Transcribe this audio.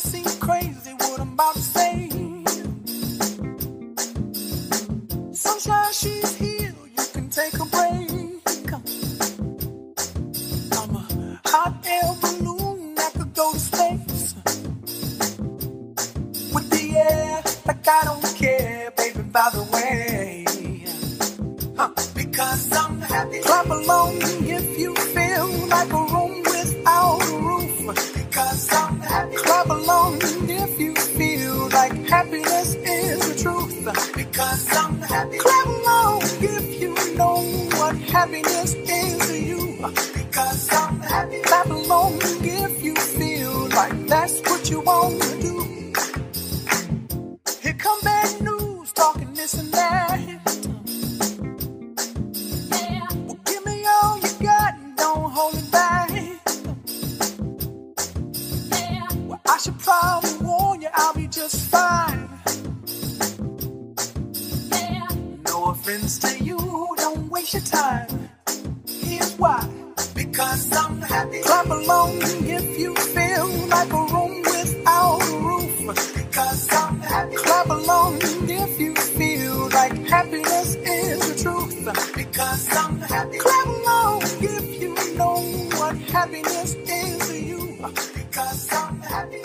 seem crazy what I'm about to say. Sunshine, she's here. You can take a break. I'm a hot air balloon could go to space. With the air, like I don't care, baby, by the way. Because I'm happy. Clap along if you feel like a room without a roof. Because I'm happy. Because I'm happy. Clap along if you know what happiness is to you. Because I'm happy. Clap along if you feel like that's what you want to do. Here come bad news, talking this and that. Well, give me all you got and don't hold it back. Well, I should probably warn you, I'll be just fine. Offense to you, don't waste your time. Here's why. Because I'm happy. Clap along if you feel like a room without a roof. Because I'm happy. Clap along if you feel like happiness is the truth. Because I'm happy. Clap along if you know what happiness is to you. Because I'm happy.